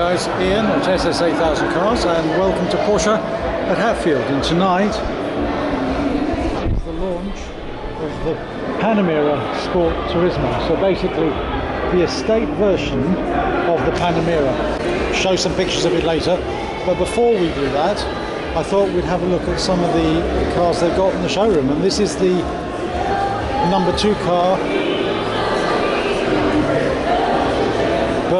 guys, Ian at SS8000 Cars and welcome to Porsche at Hatfield and tonight is the launch of the Panamera Sport Turismo. So basically the estate version of the Panamera. Show some pictures of it later but before we do that I thought we'd have a look at some of the cars they've got in the showroom and this is the number two car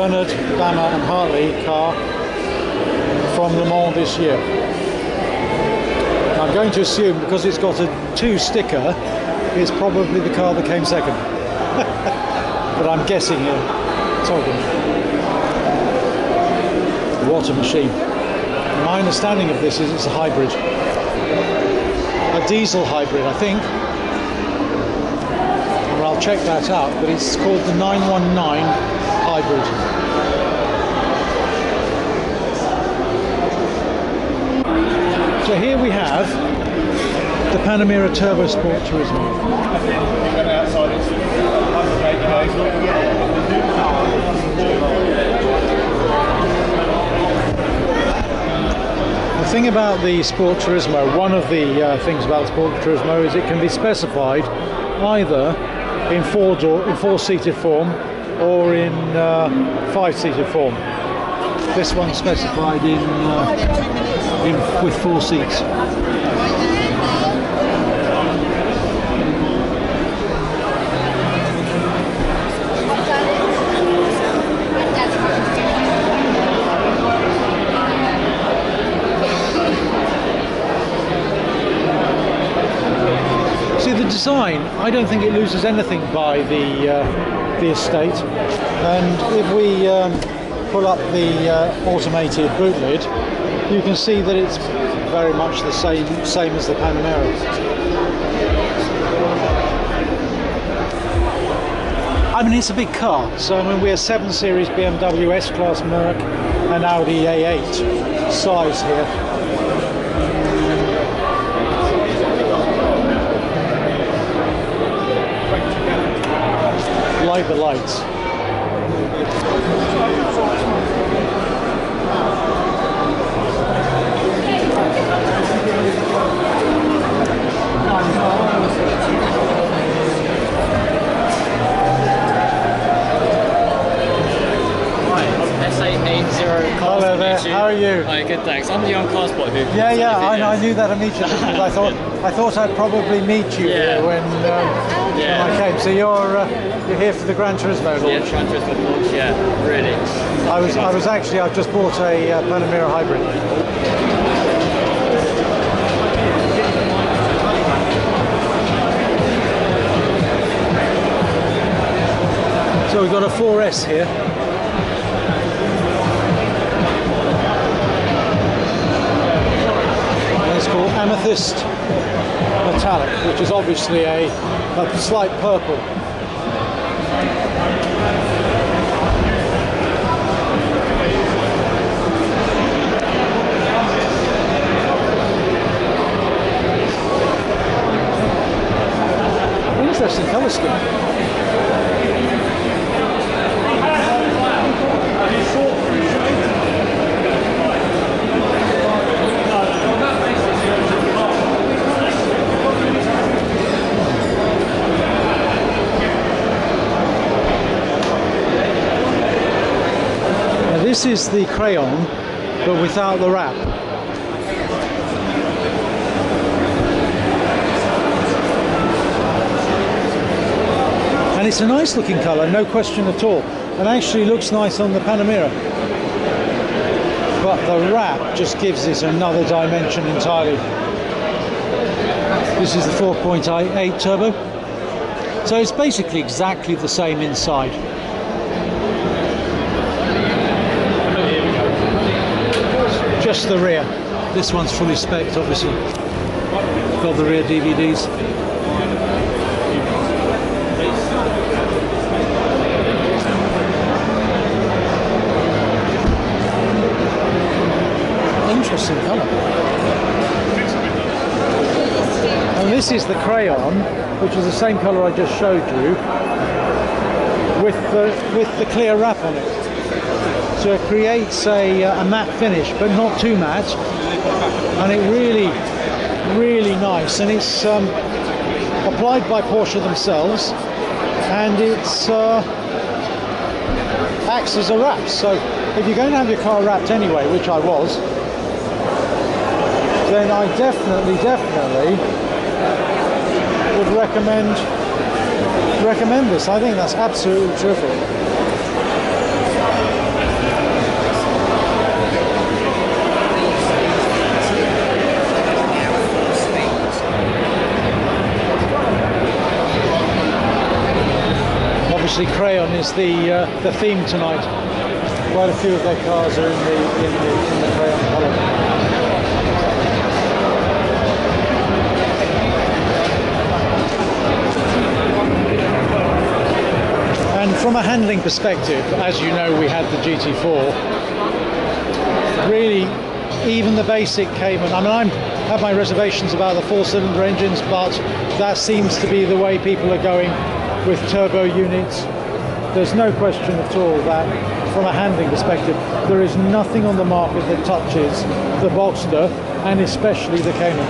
Bernhard, Bamber and Hartley car from Le Mans this year. I'm going to assume because it's got a 2 sticker it's probably the car that came second. but I'm guessing uh, here. Togan. What a machine. My understanding of this is it's a hybrid. A diesel hybrid I think. Well I'll check that out but it's called the 919 hybrid. So here we have the Panamera Turbo Sport Turismo. The thing about the Sport Turismo, one of the uh, things about Sport Turismo is it can be specified either in four door, in four form or in uh, five-seater form. This one's specified in, uh, in with four seats. See the design, I don't think it loses anything by the uh, the estate and if we um, pull up the uh, automated boot lid you can see that it's very much the same same as the Panamera. I mean it's a big car so I mean we're 7 Series BMW S-Class Merc and Audi A8 size here the lights. Hello there. How are you? Hi, good. Thanks. I'm the young car spot who. Yeah, yeah. I, I, knew that immediately because I thought I thought I'd probably meet you yeah. here when, um, yeah. when I came. So you're uh, you're here for the Gran Turismo launch. Yeah, Gran Turismo launch. Yeah, really. I was I was actually I've just bought a uh, Panamera hybrid. So we've got a 4S here. Amethyst metallic, which is obviously a, a slight purple. Interesting colour scheme. This is the crayon, but without the wrap. And it's a nice looking colour, no question at all. And actually looks nice on the Panamera. But the wrap just gives this another dimension entirely. This is the 4.8 turbo. So it's basically exactly the same inside. Just the rear. This one's fully spec'd, obviously. Got the rear DVDs. Interesting colour. And this is the crayon, which is the same colour I just showed you, with the with the clear wrap on it. So it creates a, uh, a matte finish, but not too matte. And it really, really nice. And it's um, applied by Porsche themselves. And it's uh, acts as a wrap. So if you're going to have your car wrapped anyway, which I was, then I definitely, definitely would recommend recommend this. I think that's absolutely terrific. Obviously, crayon is the uh, the theme tonight. Quite a few of their cars are in the in the, in the crayon colour. And from a handling perspective, as you know, we had the GT4. Really, even the basic Cayman. I mean, I have my reservations about the four-cylinder engines, but that seems to be the way people are going with turbo units. There's no question at all that, from a handling perspective, there is nothing on the market that touches the Boxster and especially the Cayman.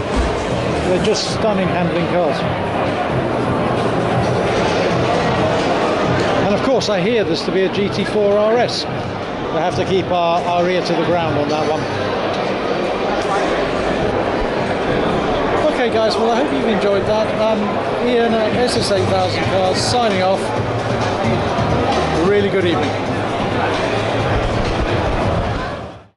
They're just stunning handling cars. And of course, I hear there's to be a GT4 RS. We have to keep our, our ear to the ground on that one. Okay, guys, well, I hope you've enjoyed that. Um, Ian at SS8000 Cars signing off. Really good evening.